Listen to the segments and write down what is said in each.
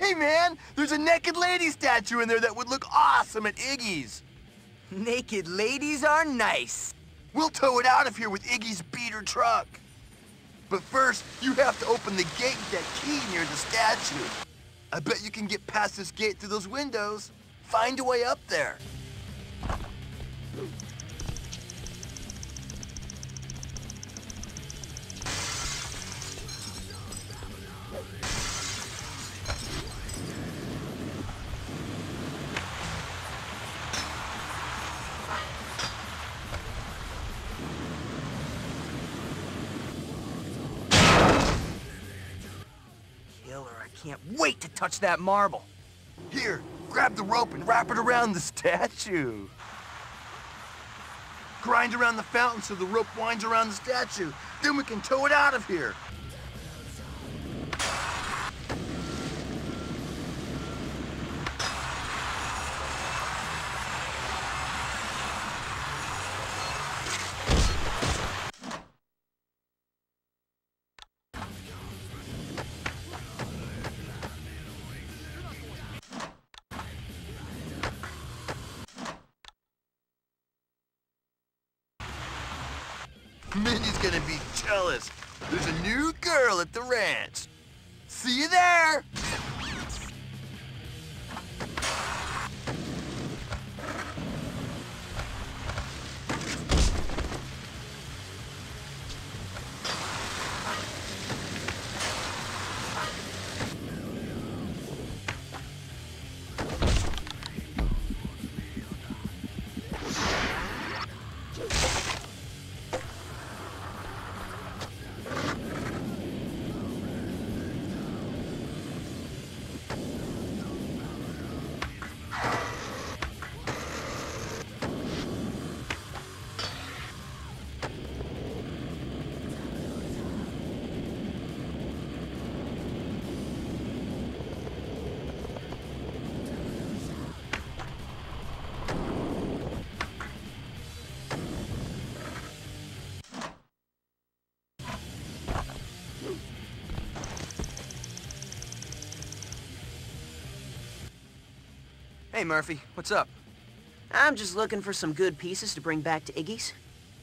Hey, man! There's a naked lady statue in there that would look awesome at Iggy's. Naked ladies are nice. We'll tow it out of here with Iggy's beater truck. But first, you have to open the gate with that key near the statue. I bet you can get past this gate through those windows. Find a way up there. Can't wait to touch that marble. Here, grab the rope and wrap it around the statue. Grind around the fountain so the rope winds around the statue. Then we can tow it out of here. Gonna be jealous. There's a new girl at the ranch. See you there! Hey, Murphy, what's up? I'm just looking for some good pieces to bring back to Iggy's.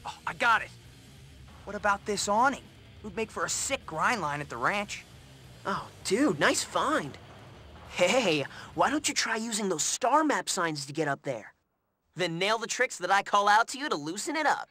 Oh, I got it. What about this awning? Would make for a sick grind line at the ranch. Oh, dude, nice find. Hey, why don't you try using those star map signs to get up there? Then nail the tricks that I call out to you to loosen it up.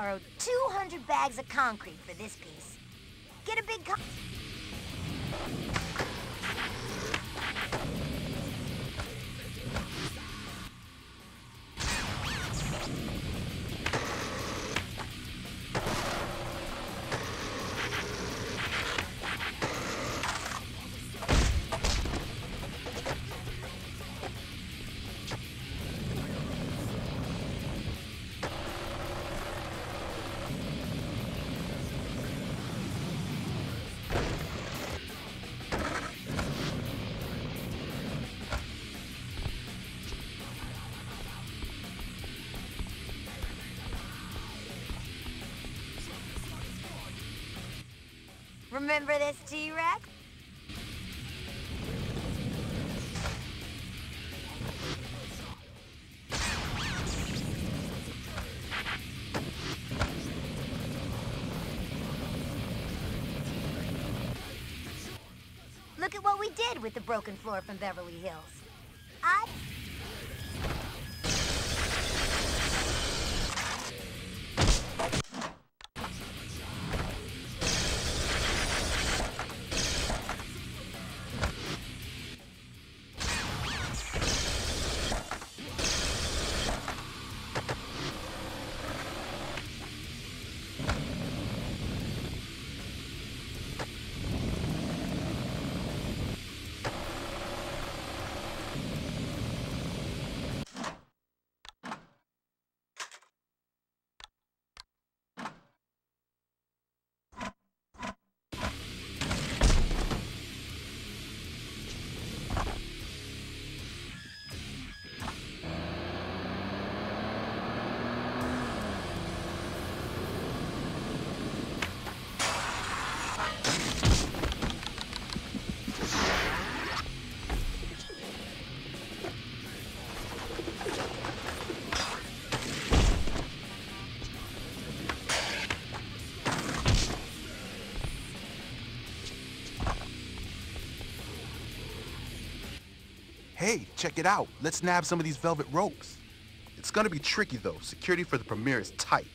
Borrowed 200 bags of concrete for this piece. Get a big Remember this, T-Rex? Look at what we did with the broken floor from Beverly Hills. I... Hey, check it out. Let's nab some of these velvet ropes. It's gonna be tricky though. Security for the premiere is tight.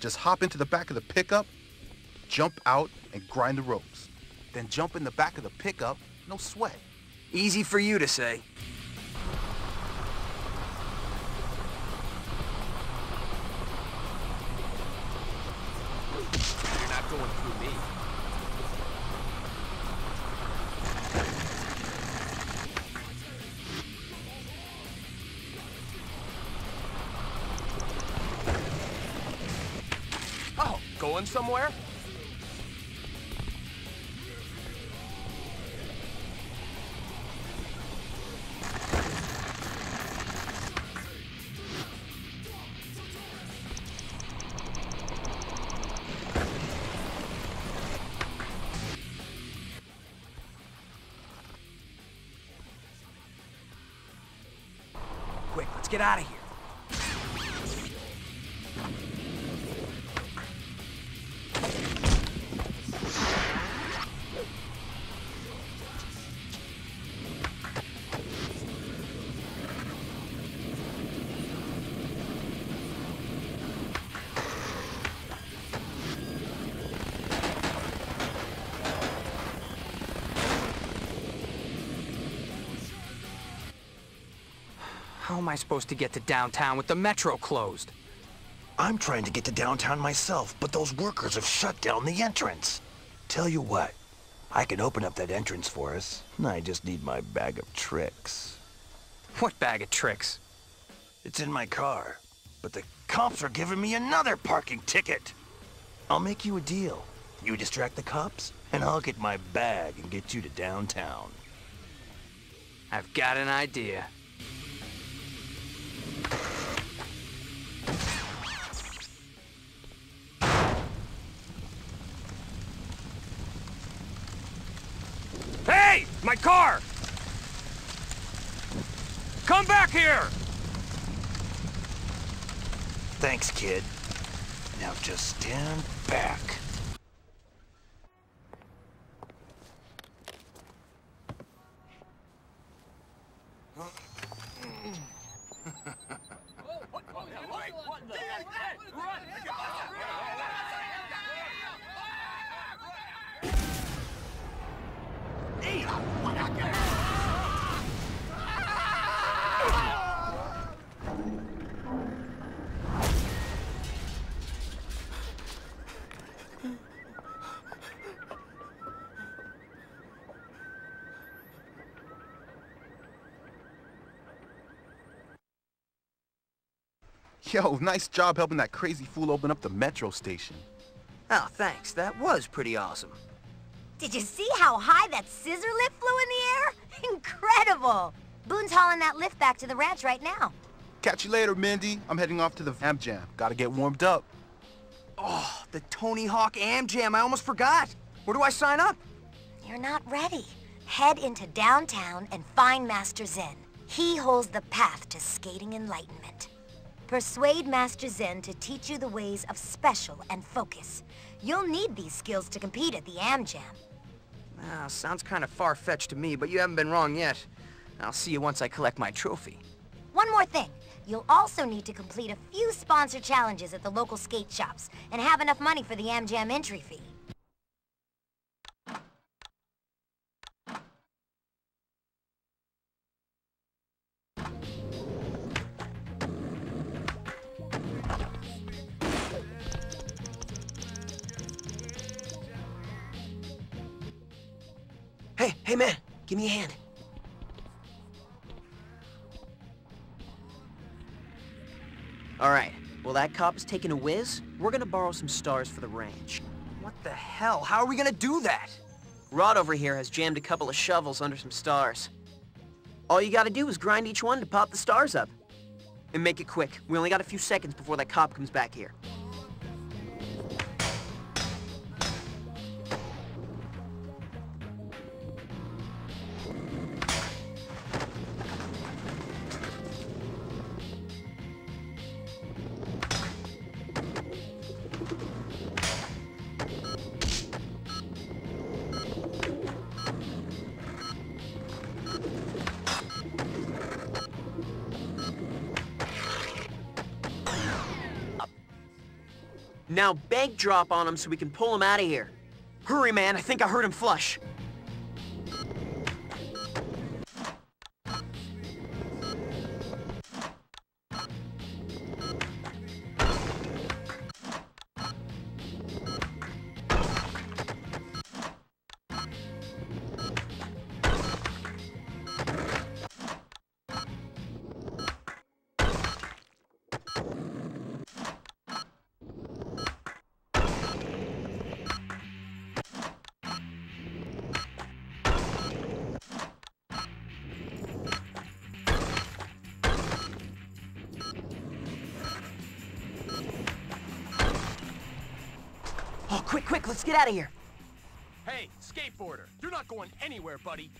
Just hop into the back of the pickup, jump out, and grind the ropes. Then jump in the back of the pickup, no sweat. Easy for you to say. Going somewhere? Quick, let's get out of here. How am I supposed to get to downtown with the metro closed? I'm trying to get to downtown myself, but those workers have shut down the entrance. Tell you what, I can open up that entrance for us. I just need my bag of tricks. What bag of tricks? It's in my car, but the cops are giving me another parking ticket. I'll make you a deal. You distract the cops, and I'll get my bag and get you to downtown. I've got an idea. My car! Come back here! Thanks, kid. Now just stand back. Yo, nice job helping that crazy fool open up the metro station. Oh, thanks. That was pretty awesome. Did you see how high that scissor lift flew in the air? Incredible! Boone's hauling that lift back to the ranch right now. Catch you later, Mindy. I'm heading off to the Am Jam. Gotta get warmed up. Oh, the Tony Hawk Am Jam. I almost forgot. Where do I sign up? You're not ready. Head into downtown and find Master Zen. He holds the path to skating enlightenment. Persuade Master Zen to teach you the ways of special and focus. You'll need these skills to compete at the Am Jam. Ah, sounds kind of far-fetched to me, but you haven't been wrong yet. I'll see you once I collect my trophy. One more thing. You'll also need to complete a few sponsor challenges at the local skate shops and have enough money for the Am Jam entry fee. Give me a hand. All right, well that cop is taking a whiz. We're gonna borrow some stars for the ranch. What the hell? How are we gonna do that? Rod over here has jammed a couple of shovels under some stars. All you gotta do is grind each one to pop the stars up. And make it quick. We only got a few seconds before that cop comes back here. Now bank drop on him so we can pull him out of here. Hurry, man. I think I heard him flush. Quick. Let's get out of here. Hey, skateboarder, you're not going anywhere, buddy.